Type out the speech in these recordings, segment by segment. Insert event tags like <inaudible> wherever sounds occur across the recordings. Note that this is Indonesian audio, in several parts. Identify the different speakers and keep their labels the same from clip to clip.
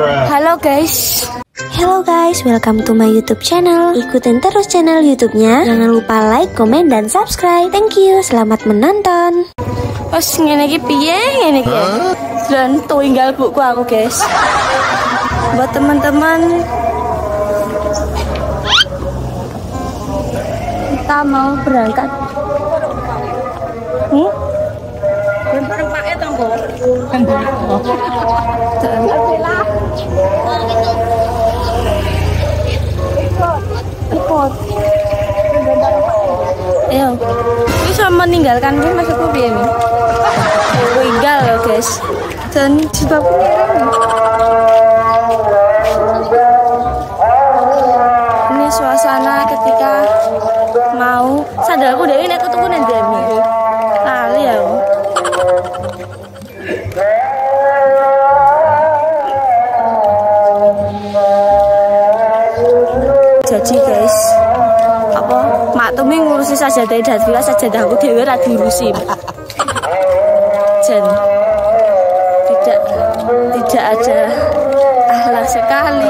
Speaker 1: Halo guys. Hello guys, welcome to my YouTube channel. Ikutin terus channel YouTube-nya. Jangan lupa like, komen, dan subscribe. Thank you. Selamat menonton. Pas ngene iki piye ngene iki? Dan tinggal buku aku, guys. Buat teman-teman kita mau berangkat. Hmm? Ayo. Ini sama meninggalkan gue maksudku piye nih? Tinggal loh guys. Dan sebab ini suasana ketika mau sandalku dewi nek tuku nang Jadi guys, apa mak tumi ngurusi sajadah dan villa sajadah aku dewe ra diurusi. Jen tidak tidak ada akhlak sekali.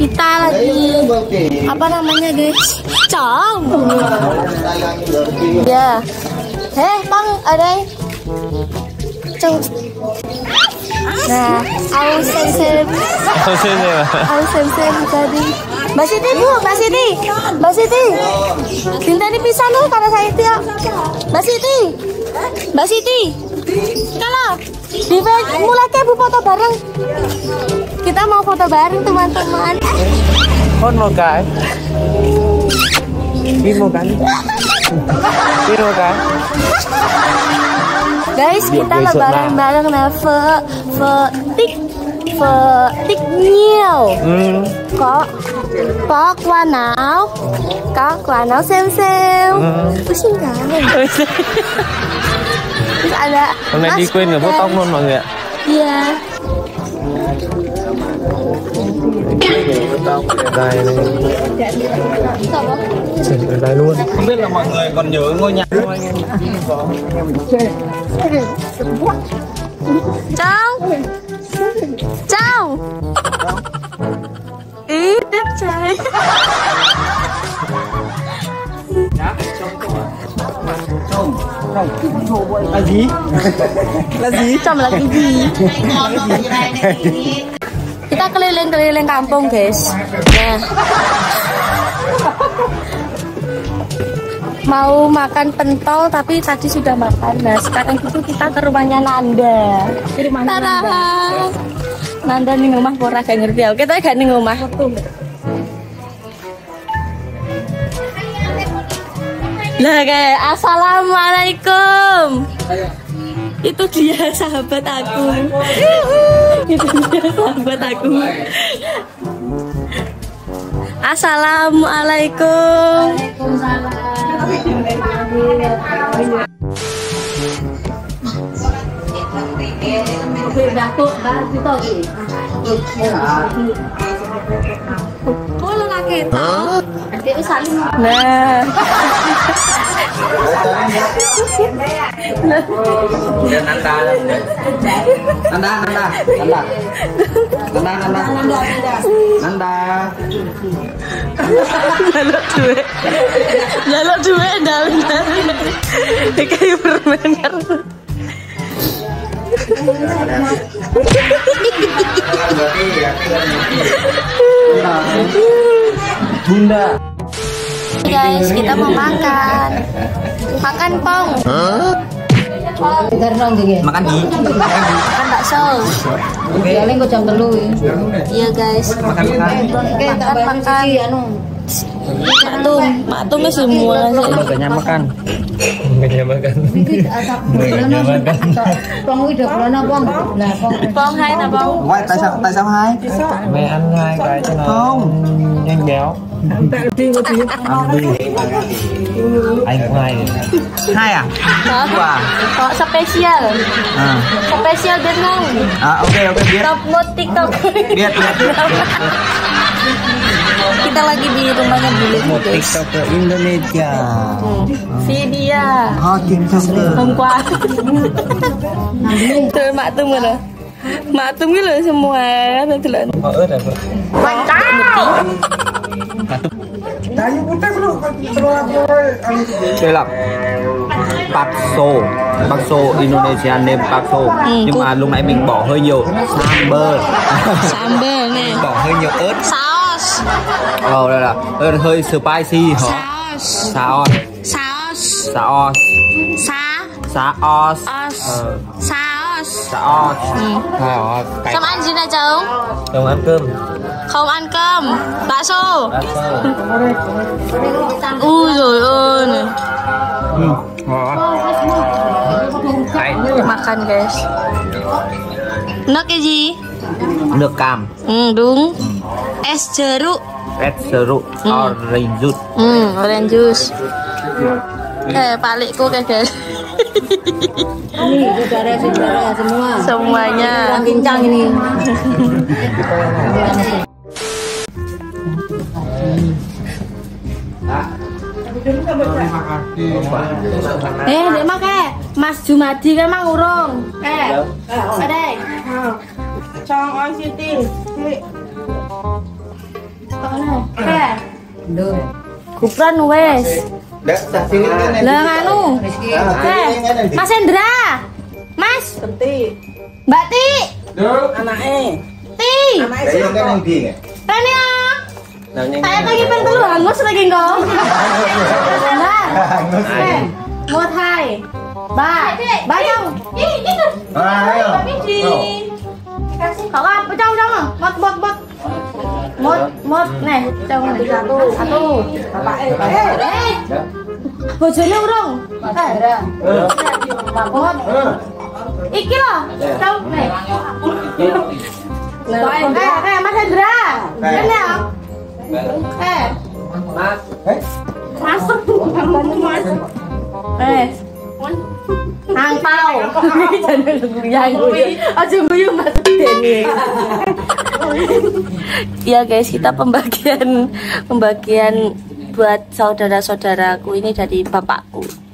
Speaker 1: Kita lagi apa namanya guys? Cong. Ya. Heh, Bang, ada Cong. Nah, aus sem Aus sem tadi. Mbak Siti bu, Mbak Siti, Mbak Siti. Bintani pisan tuh karena saya ya. Mbak Siti, Mbak Siti. Kalau di mulai ke bu foto bareng. Kita mau foto bareng teman-teman.
Speaker 2: Cái Đi một cái Đi một cái
Speaker 1: Guys, kita lebaran bareng fe fe tik fe tik nhiều.
Speaker 2: Ừ
Speaker 1: Có có quả nào? Có quả nào xem xem.
Speaker 2: Ừ.
Speaker 1: Ui xin cảm Terus ada
Speaker 2: Hôm nay đi quên cả vuốt tóc luôn mọi người ạ
Speaker 1: Iya.
Speaker 2: Đây đây Ở đây luôn
Speaker 3: Không biết là mọi người còn nhớ ngôi nhà
Speaker 1: Chào. Chào. Ý đẹp trai.
Speaker 2: Là gì? Là gì?
Speaker 1: Trong là cái gì? Kita keliling-keliling kampung, guys. Nah. Mau makan pentol tapi tadi sudah makan. Nah, sekarang itu kita ke rumahnya Nanda. Ke rumah Nanda. Nanda nih rumah pura gak ngerti aku. Kita gak nih rumah. Lah kayak assalamualaikum. Itu dia sahabat aku. Itu dia sahabat aku. Assalamualaikum. Oh, lelaki itu. Nah.
Speaker 3: Dan Nanda Nanda Nanda Nanda Nanda Nanda Nanda
Speaker 1: Jaluk duit. Jaluk duit dalam Kayak permen karo.
Speaker 2: Bunda.
Speaker 1: Guys, kita mau makan. Makan pong.
Speaker 4: Makan di.
Speaker 1: Makan bakso.
Speaker 5: Paling kok jam telu.
Speaker 1: Iya guys.
Speaker 4: Makan makan.
Speaker 1: Makan makan. Matum, matum ya semua.
Speaker 2: Makanya makan. Makanya makan. Makanya makan.
Speaker 5: Pong udah bulan apa? Lah pong.
Speaker 1: Pong hai
Speaker 4: tại sao tại sao hai?
Speaker 2: Mẹ ăn hai cái cho nó nhanh béo.
Speaker 1: Spesial. Spesial biết không?
Speaker 4: À ok ok biết.
Speaker 1: Top TikTok.
Speaker 4: Biết.
Speaker 1: Kita lagi di rumahnya
Speaker 4: Một
Speaker 1: guys.
Speaker 4: TikToker Indonesia.
Speaker 1: Si dia.
Speaker 4: Oh.
Speaker 1: Tuh mak gitu. Gitu semua kan?
Speaker 4: Đây là bakso. Bakso Indonesia name bakso. Nhưng mà lúc nãy mình bỏ hơi nhiều sambar.
Speaker 1: Sambal nih. <laughs>
Speaker 4: bỏ hơi nhiều ớt.
Speaker 1: Saus.
Speaker 4: Ồ đây là ớt hơi spicy hả?
Speaker 1: Saus.
Speaker 4: Saos.
Speaker 1: Saus.
Speaker 4: Saos.
Speaker 1: Sa.
Speaker 4: Saos. Saos. Ờ, cái
Speaker 1: Không ăn gì này cháu?
Speaker 2: Không ăn cơm.
Speaker 1: Không ăn cơm. Bakso.
Speaker 2: Bakso.
Speaker 1: Ui rồi ơi này.
Speaker 4: Hay.
Speaker 1: Makan guys. Nước cái gì?
Speaker 4: Nước cam.
Speaker 1: Ừ đúng. Es jeruk.
Speaker 4: Syrup. Orange juice.
Speaker 1: Hmm, orange juice. Eh, palikku kayak guys.
Speaker 5: Ini semua.
Speaker 1: Semuanya.
Speaker 5: Kincang ini.
Speaker 1: Eh, dek mak eh. Mas Jumadi kan mang urung. Eh. Ada.
Speaker 5: Chong oi siti.
Speaker 1: Eh. Kupran wes. Lah nganu. Eh, Mas Hendra. Mas. Mbak Ti.
Speaker 5: Anake.
Speaker 1: Ti. Rani ah. Saya lagi pengen telu hangus lagi kok. <laughs> Nah. Eh, hai ba ba trong trong à? Một một một một một này trong này. Satu satu eh bojone urung eh một iki loh trong này. Eh eh Mas Hendra kan ya eh masuk masuk eh angpau jangan guyang aja guyang masuk Denny ya guys kita pembagian pembagian buat saudara-saudaraku ini dari bapakku